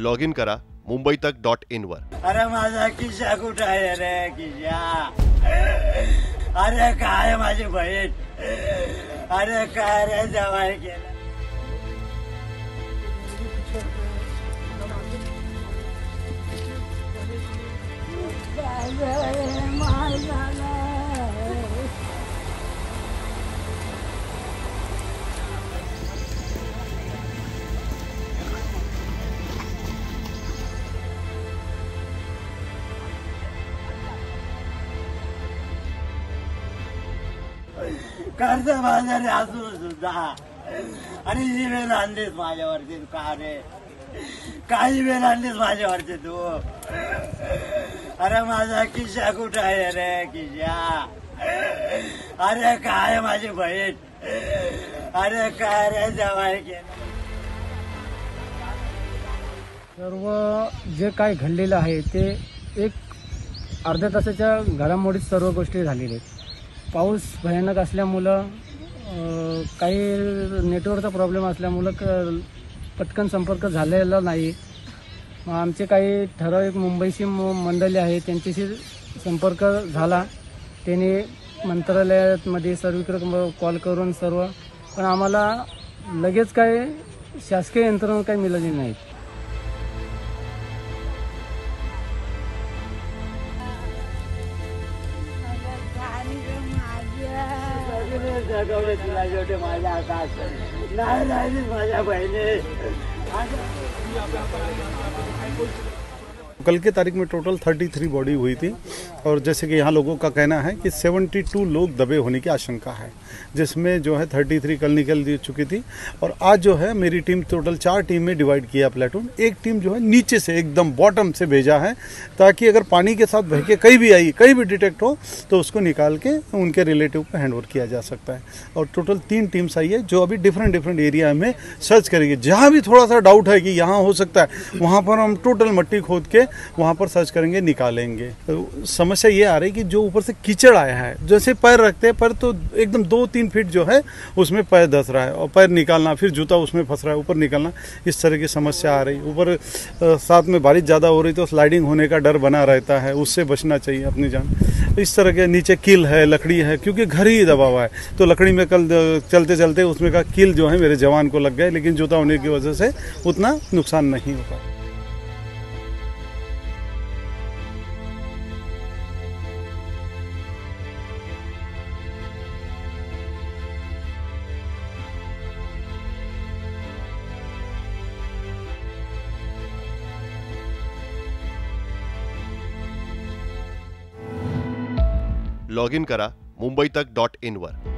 Log in करा, मुंबई तक dot in वर. अरे माझा किशा कुठं आहे रे किशा अरे काय माझी बहीण? अरे काय रे जवाय केलं? कर्ज बाजारी असून सुद्धा. आणि ही वेळ आणलीस माझ्यावरती तू का रे? काही वेळ आणलीस माझ्यावरती तू? अरे माझा किशा कुठं आहे रे किशा अरे काय माझी बहीण? अरे काय रे जवाय केलं सर्व जे काय घडलेलं आहे ते एक अर्ध्या तासाच्या घडामोडीत सर्व गोष्टी झालेल्या आहेत. पाऊस भयानक असल्यामुळं काही नेटवर्कचा प्रॉब्लेम असल्यामुळं क पटकन संपर्क झालेला नाही. मग आमचे काही ठराविक मुंबईशी म- मंडळी आहे त्यांच्याशी संपर्क झाला. त्यांनी मंत्रालयामध्ये सर्वीकडे कॉल करून सर्व पण आम्हाला लगेच काही शासकीय यंत्रणा काही मिळाली नाहीत. कुनै जगाउने तिमीलाई मजा आकाश नारी नारी मजा कल की तारीख में टोटल 33 बॉडी हुई थी और जैसे कि यहाँ लोगों का कहना है कि 72 लोग दबे होने की आशंका है, जिसमें जो है 33 कल निकल दी चुकी थी और आज जो है मेरी टीम टोटल चार टीम में डिवाइड किया प्लेटून। एक टीम जो है नीचे से एकदम बॉटम से भेजा है, ताकि अगर पानी के साथ बह के कहीं भी आई, कहीं भी डिटेक्ट हो तो उसको निकाल के उनके रिलेटिव को हैंड किया जा सकता है। और टोटल तीन टीम्स आई है, जो अभी डिफरेंट डिफरेंट एरिया में सर्च करेगी। जहाँ भी थोड़ा सा डाउट है कि यहाँ हो सकता है, वहाँ पर हम टोटल मट्टी खोद के वहाँ पर सर्च करेंगे, निकालेंगे। तो समस्या ये आ रही कि जो ऊपर से कीचड़ आया है, जैसे पैर रखते हैं, पैर तो एकदम दो तीन फीट जो है, उसमें पैर धस रहा है और पैर निकालना, फिर जूता उसमें फंस रहा है, ऊपर निकालना, इस तरह की समस्या आ रही। ऊपर साथ में बारिश ज़्यादा हो रही तो स्लाइडिंग होने का डर बना रहता है, उससे बचना चाहिए अपनी जान। इस तरह के नीचे किल है, लकड़ी है, क्योंकि घर ही दबा हुआ है। तो लकड़ी में कल चलते चलते उसमें का किल जो है, मेरे जवान को लग गए, लेकिन जूता होने की वजह से उतना नुकसान नहीं हो लॉग इन करा मुंबई तक डॉट इन वर.